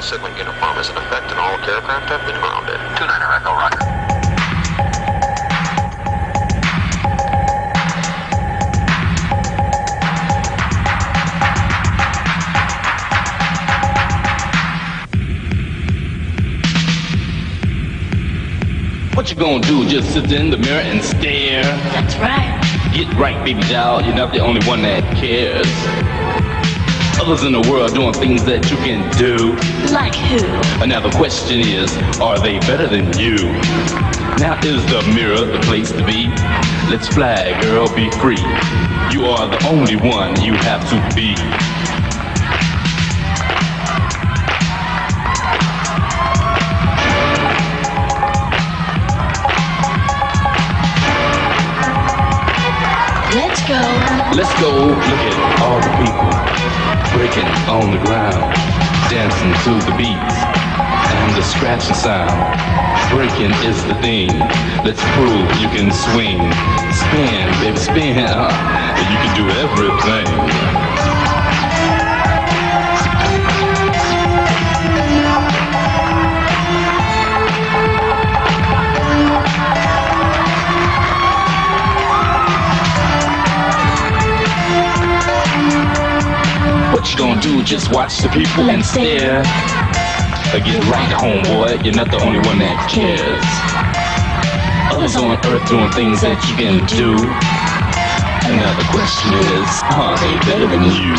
Echo Sigma uniform is in effect and all aircraft have been grounded. 29 Echo, roger. What you gonna do? Just sit in the mirror and stare? That's right. Get right, baby doll. You're not the only one that cares. Others in the world doing things that you can do. Like who? And now the question is, are they better than you? Now is the mirror the place to be? Let's fly, girl, be free. You are the only one you have to be. Let's go. Let's go look at all the people breaking on the ground, dancing to the beats and the scratching sound. Breaking is the thing. Let's prove you can swing, spin, baby, spin. You can do everything. Just watch the people and stare. Uh, Get right, homeboy. You're not the only one that cares. Others on earth doing things that you can do. And now the question is, are they better than you?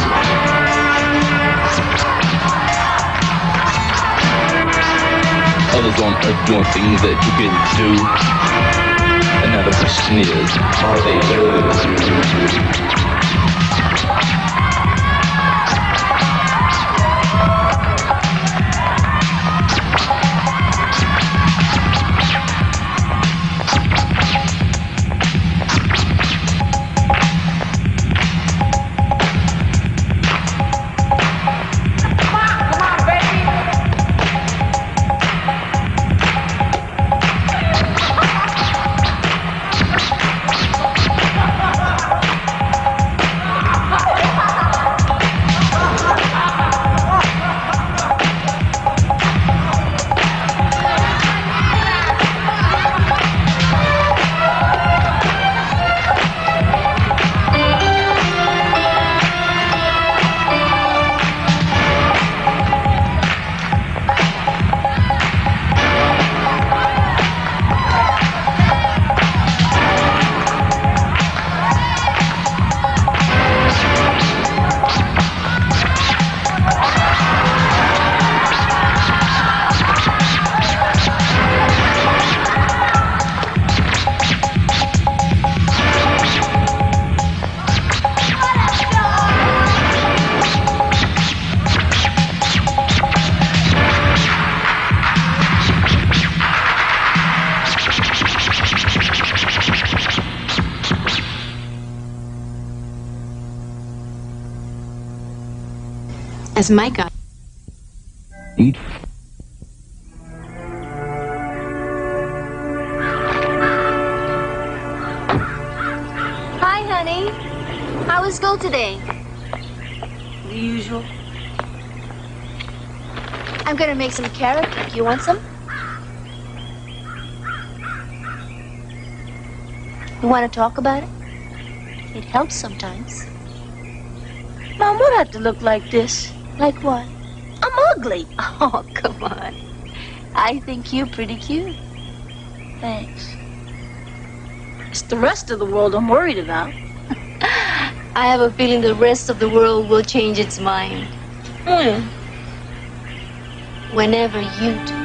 Others on earth doing things that you can do. And now the question is, are they better than you? As Micah. Eat Hi, honey. How was school today? The usual. I'm gonna make some carrot cake. You want some? You want to talk about it? It helps sometimes. Mom, what have to look like this? Like what? I'm ugly. Oh, come on. I think you're pretty cute. Thanks. It's the rest of the world I'm worried about. I have a feeling the rest of the world will change its mind Hmm. whenever you do.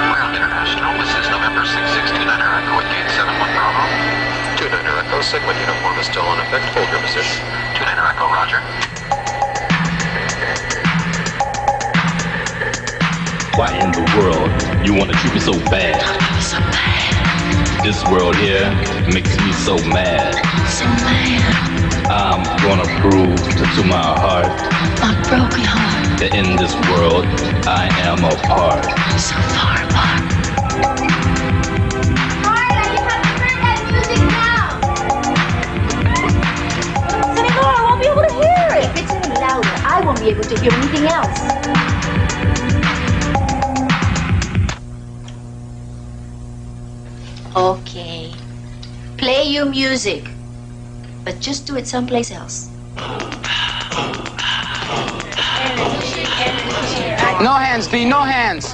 Ground International, this is November 669 Echo at gate 71 Bravo. 29 Echo Sigma uniform is still in effect. Hold your position. 29 Echo, roger. Why in the world you wanna treat me so bad? So bad. This world here makes me so mad. So mad. I'm gonna prove to, to my heart My broken heart. that in this world I am a part. So far apart. Music. But just do it someplace else. No hands, B, no hands.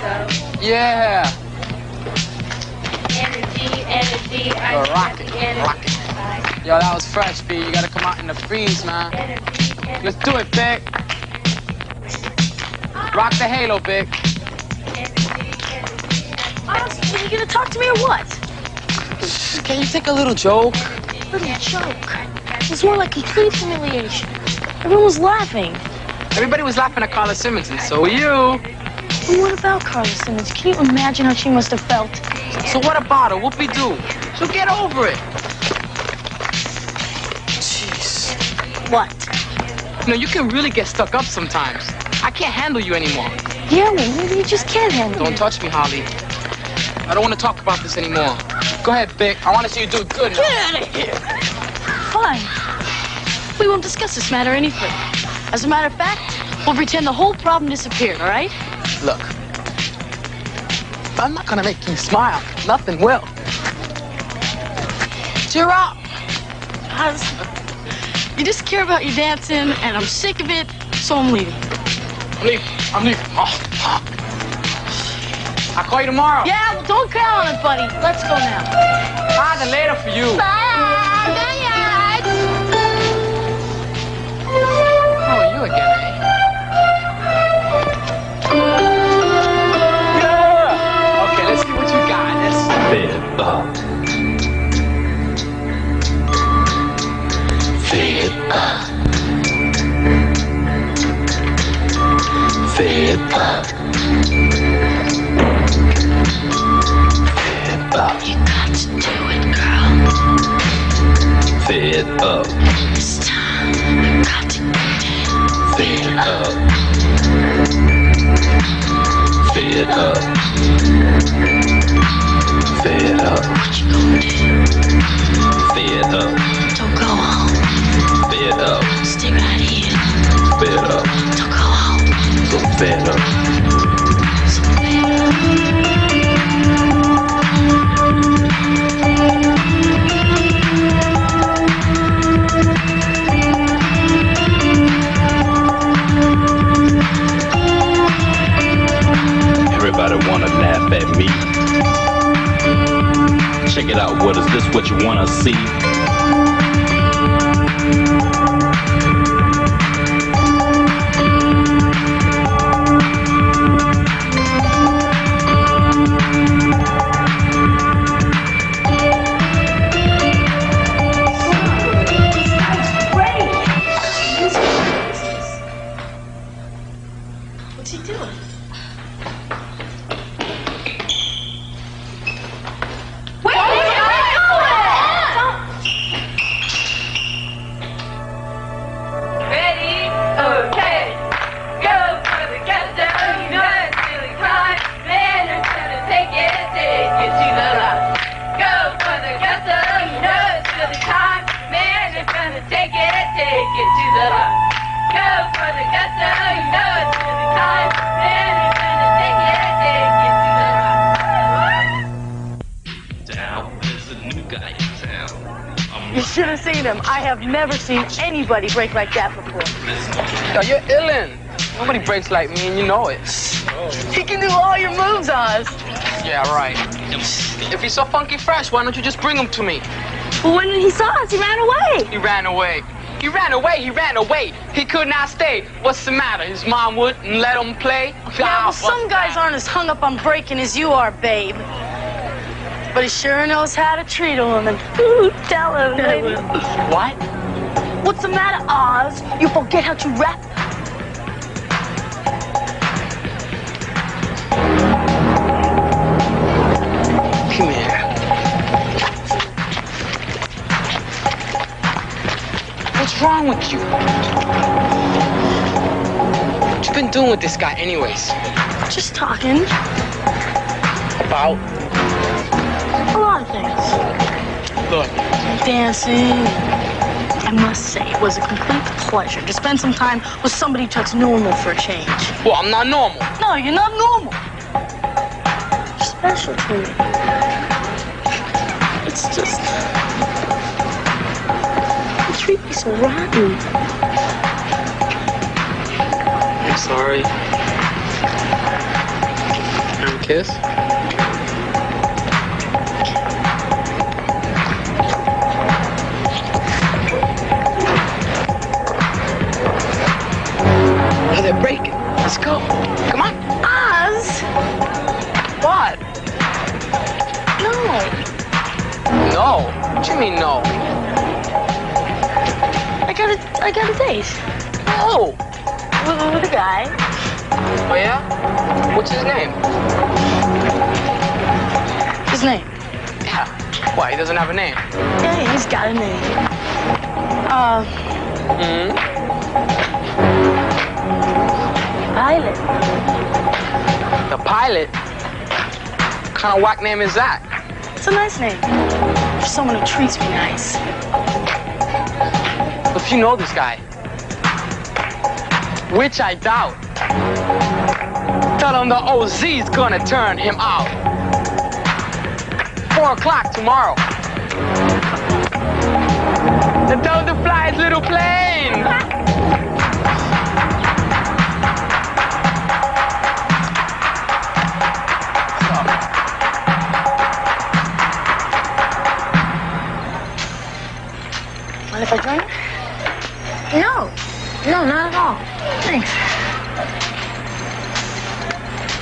Yeah. Energy, Yo, rock it, rock it. Yo, that was fresh, B. You gotta come out in the freeze, man. Let's do it, Big. Rock the halo, Big. Are you gonna talk to me or what? Can you take a little joke? Little joke. It was more like complete humiliation. Everyone was laughing. Everybody was laughing at Carla Simmons, and so were you. And what about Carla Simmons? Can you imagine how she must have felt? So what about her? Whoopie do? So get over it. Jeez. What? You know, you can really get stuck up sometimes. I can't handle you anymore. Yeah, well, maybe you just can't handle Don't it. touch me, Holly. I don't want to talk about this anymore. Go ahead, Vic. I want to see you do good. Get out of here. Fine. We won't discuss this matter any further. As a matter of fact, we'll pretend the whole problem disappeared, all right? Look, I'm not gonna make you smile. Nothing will. Cheer up. You just care about your dancing, and I'm sick of it, so I'm leaving. I'm leaving. I'm leaving. Oh. I'll call you tomorrow. Yeah, well, don't count on it, buddy. Let's go now. Ah, then later for you. Bye! Oh, you again, eh? Yeah. Okay, let's see what you got. Let's Fed up. Fed up. Fed up. Fed up. This time, got to get. Fed up. Fed up. Fed up. What you gonna do? Fed up. Don't go home. Fed up. Stay right here. Fed up. Don't go home. So fed up. Everybody wanna laugh at me. Check it out, what is this what you wanna see? Should have seen him. I have never seen anybody break like that before. Yo, you're illin. Nobody breaks like me, and you know it. He can do all your moves, Oz. Yeah, right. If he's so funky fresh, why don't you just bring him to me? But when he saw us, he ran away. He ran away. He ran away. He ran away. He could not stay. What's the matter? His mom wouldn't let him play. Yeah, well, some guys aren't as hung up on breaking as you are, babe. But he sure knows how to treat a woman. Ooh, tell him, baby. What? What's the matter, Oz? You forget how to rap? Come here. What's wrong with you? What you been doing with this guy, anyways? Just talking. About lot of things. look. Dancing, I must say, it was a complete pleasure to spend some time with somebody that's normal for a change. Well, I'm not normal. No, you're not normal. You're special to me. It's just. You treat me so rotten. I'm sorry. Can we kiss? They're breaking. Let's go. Come on. Oz! What? No. No. What you mean no? I got a, I got a date No. with, with a guy. Oh yeah? What's his name? His name? Yeah. Why? He doesn't have a name. Yeah, he's got a name. Uh, Hmm. Violet. The pilot. What kind of whack name is that? It's a nice name for someone who treats me nice. If you know this guy, which I doubt, tell him the OZ's gonna turn him out. Four o'clock tomorrow. And tell him to fly his little plane. if I? No. No, not at all. Thanks.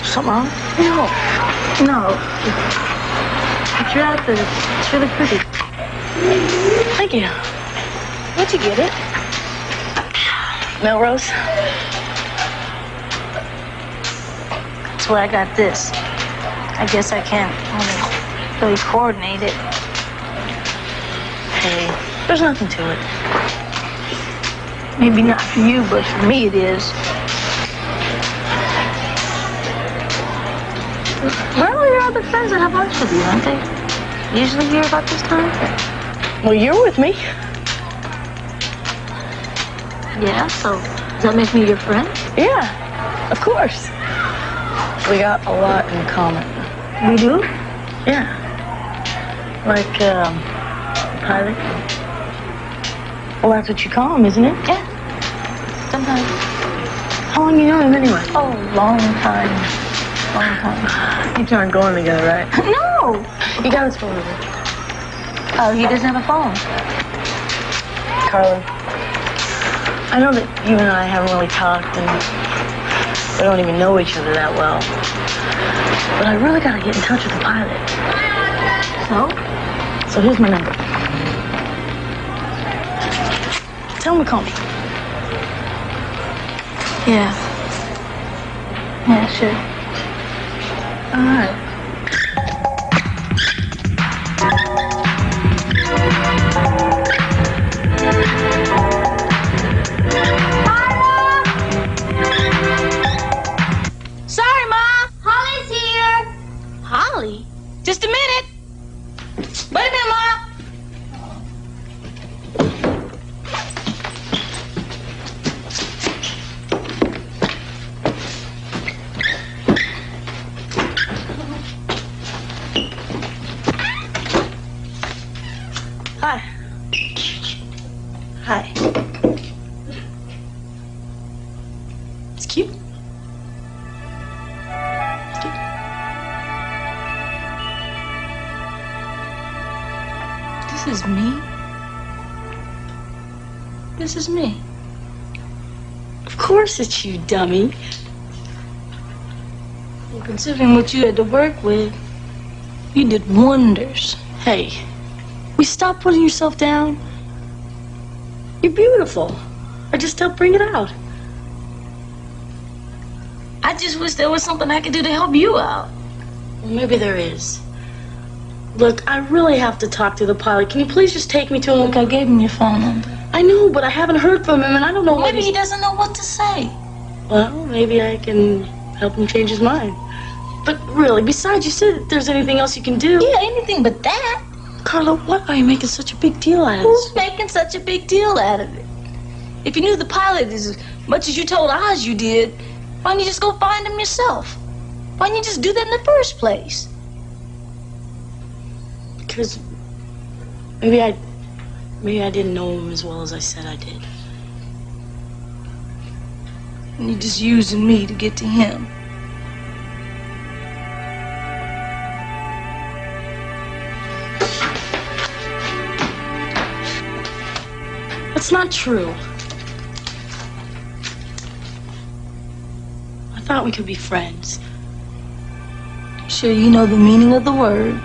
Something wrong? No. No. But your outfit is it's really pretty. Thank you. Where'd you get it? Melrose. That's where I got this. I guess I can't really coordinate it. There's nothing to it. Maybe not for you, but for me it is. Where are all your other friends that have lunch with you, aren't they? Usually here about this time? Well, you're with me. Yeah, so does that make me your friend? Yeah, of course. We got a lot in common. We do? Yeah. Like, um, pilot? Well, that's what you call him, isn't it? Yeah. Sometimes. How long you know him anyway? Oh, long time. Long time. You two aren't going together, right? no! You got his phone number. Oh, he doesn't have a phone. Carla, I know that you and I haven't really talked and we don't even know each other that well. But I really gotta get in touch with the pilot. So? So here's my number. Tell him to call me. Yeah. Yeah, sure. All right. This is me. Of course it's you, dummy. Considering what you had to work with, you did wonders. Hey, we stop putting yourself down. You're beautiful. I just help bring it out. I just wish there was something I could do to help you out. Well, maybe there is. Look, I really have to talk to the pilot. Can you please just take me to him? Look, I gave him your phone number. I know, but I haven't heard from him, and I don't know what Maybe he doesn't know what to say. Well, maybe I can help him change his mind. But really, besides, you said if there's anything else you can do. Yeah, anything but that. Carla, what are you making such a big deal out of this? Who's making such a big deal out of it? If you knew the pilot as much as you told Oz you did, why don't you just go find him yourself? Why didn't you just do that in the first place? Because maybe I, maybe I didn't know him as well as I said I did. And you're just using me to get to him. That's not true. I thought we could be friends. Sure, you know the meaning of the word.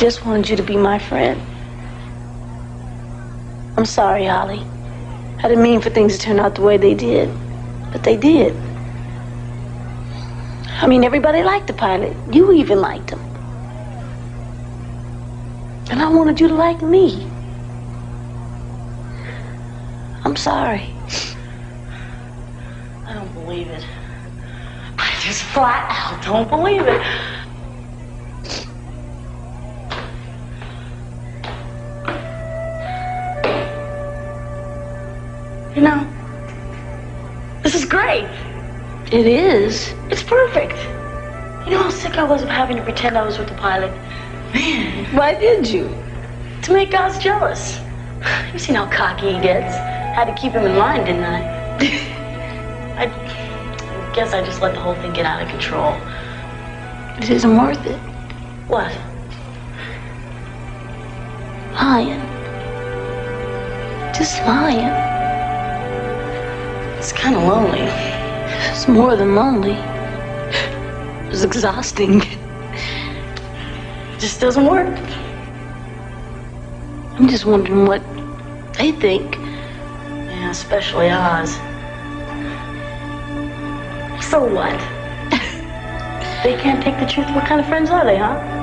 Just wanted you to be my friend. I'm sorry, Holly. I didn't mean for things to turn out the way they did, but they did. I mean, everybody liked the pilot. You even liked him. And I wanted you to like me. I'm sorry. I don't don't believe it. I just flat out don't believe it. It is. It's perfect. You know how sick I was of having to pretend I was with the pilot? Man, Why did you? to make Oz jealous. You've seen how cocky he gets. Had to keep him in line, didn't I? I guess I just let the whole thing get out of control. It isn't worth it. What? Lying. Just lying. It's kind of lonely. It's more than lonely. It's exhausting. It just doesn't work. I'm just wondering what they think. Yeah, especially Oz. So what? they can't take the truth. What kind of friends are they, huh?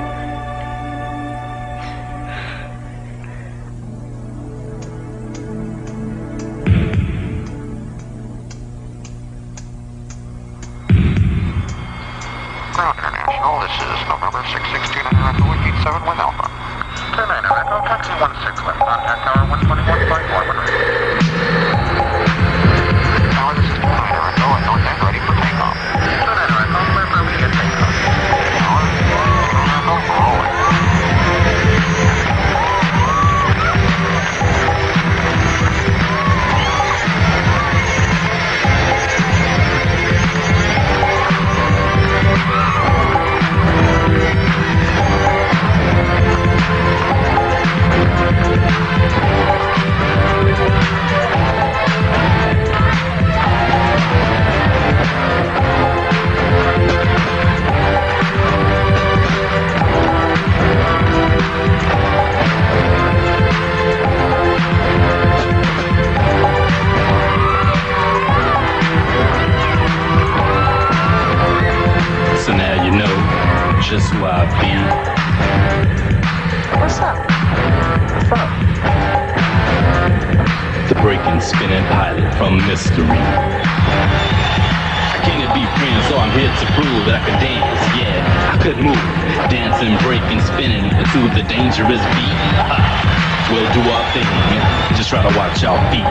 It's a prove that I could dance, yeah, I could move, dancing, breaking, spinning to the dangerous beat. Uh, we'll do our thing, just try to watch our feet.